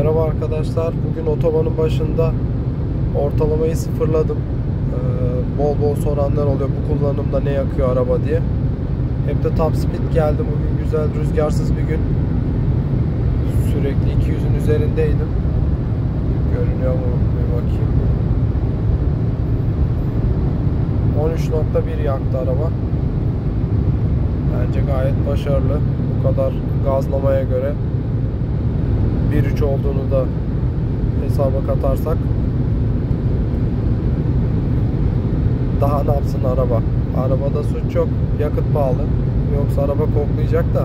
Merhaba arkadaşlar. Bugün otobanın başında ortalamayı sıfırladım. Ee, bol bol soranlar oluyor bu kullanımda ne yakıyor araba diye. Hep de top speed geldi. Bugün güzel rüzgarsız bir gün. Sürekli 200'ün üzerindeydim. Görünüyor mu? Bir bakayım. 13.1 yaktı araba. Bence gayet başarılı. Bu kadar gazlamaya göre 1.3 olduğunu da hesaba katarsak daha ne yapsın araba? Arabada suç yok. Yakıt pahalı. Yoksa araba koklayacak da.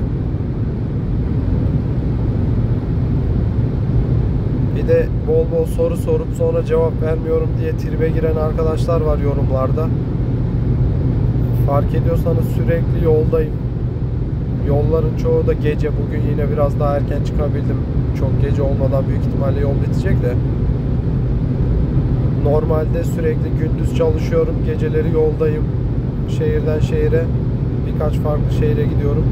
Bir de bol bol soru sorup sonra cevap vermiyorum diye tribe giren arkadaşlar var yorumlarda. Fark ediyorsanız sürekli yoldayım. Yolların çoğu da gece. Bugün yine biraz daha erken çıkabildim. Çok gece olmadan büyük ihtimalle yol bitecek de. Normalde sürekli gündüz çalışıyorum. Geceleri yoldayım. Şehirden şehire birkaç farklı şehire gidiyorum.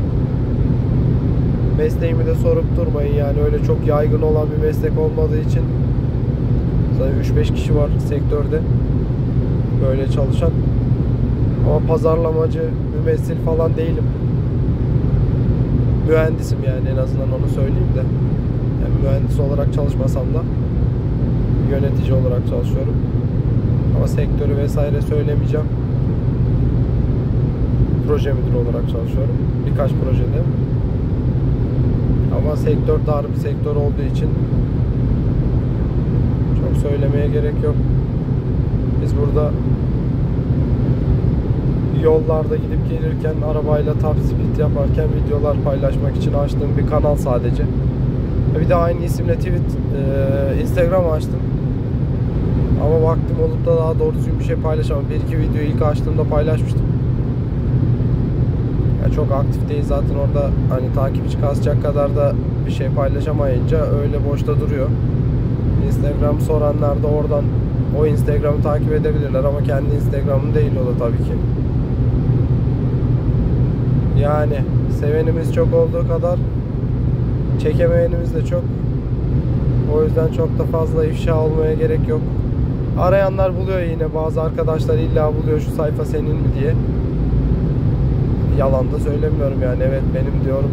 Mesleğimi de sorup durmayın yani öyle çok yaygın olan bir meslek olmadığı için zaten 3-5 kişi var sektörde böyle çalışan. Ama pazarlamacı, mümessil falan değilim mühendisim yani en azından onu söyleyeyim de. Yani mühendis olarak çalışmasam da yönetici olarak çalışıyorum. Ama sektörü vesaire söylemeyeceğim. Proje müdürü olarak çalışıyorum. Birkaç projede. Ama sektör dar bir sektör olduğu için çok söylemeye gerek yok. Biz burada yollarda gidip gelirken arabayla top speed yaparken videolar paylaşmak için açtığım bir kanal sadece. Bir de aynı isimle tweet, e, Instagram açtım. Ama vaktim olup da daha doğru düzgün bir şey paylaşamam. Bir iki videoyu ilk açtığımda paylaşmıştım. Ya çok aktif değil zaten orada hani takipçi kasacak kadar da bir şey paylaşamayınca öyle boşta duruyor. Instagram soranlar da oradan o Instagram'ı takip edebilirler ama kendi Instagram'ım değil o da tabii ki. Yani sevenimiz çok olduğu kadar çekemeyenimiz de çok. O yüzden çok da fazla ifşa olmaya gerek yok. Arayanlar buluyor yine bazı arkadaşlar illa buluyor şu sayfa senin mi diye. Yalan da söylemiyorum yani evet benim diyorum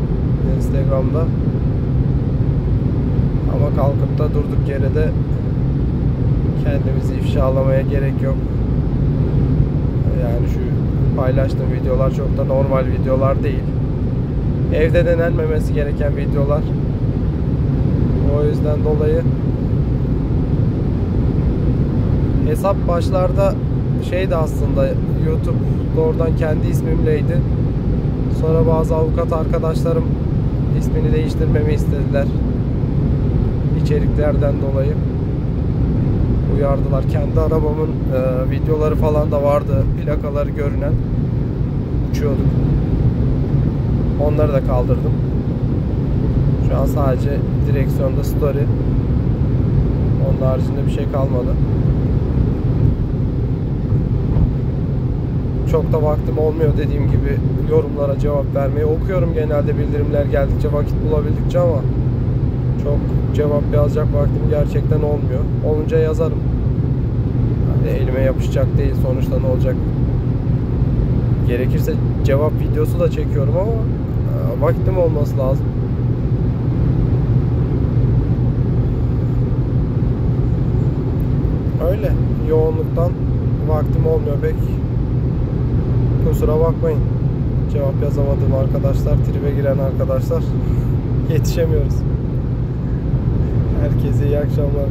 Instagram'da. Ama kalkıp da durduk yere de kendimizi ifşalamaya gerek yok. Yani şu paylaştığım videolar çok da normal videolar değil. Evde denenmemesi gereken videolar. O yüzden dolayı hesap başlarda şeydi aslında YouTube doğrudan kendi ismimleydi. Sonra bazı avukat arkadaşlarım ismini değiştirmemi istediler. içeriklerden dolayı uyardılar. Kendi arabamın e, videoları falan da vardı. Plakaları görünen. Uçuyorduk. Onları da kaldırdım. Şu an sadece direksiyonda story. Onun haricinde bir şey kalmadı. Çok da vaktim olmuyor dediğim gibi yorumlara cevap vermeyi okuyorum genelde bildirimler geldikçe vakit bulabildikçe ama çok cevap yazacak vaktim gerçekten olmuyor. Olunca yazarım. Yani elime yapışacak değil sonuçta ne olacak. Gerekirse cevap videosu da çekiyorum ama e, vaktim olması lazım. Öyle yoğunluktan vaktim olmuyor pek. Kusura bakmayın. Cevap yazamadığım arkadaşlar, tribe giren arkadaşlar yetişemiyoruz. Herkese iyi akşamlar.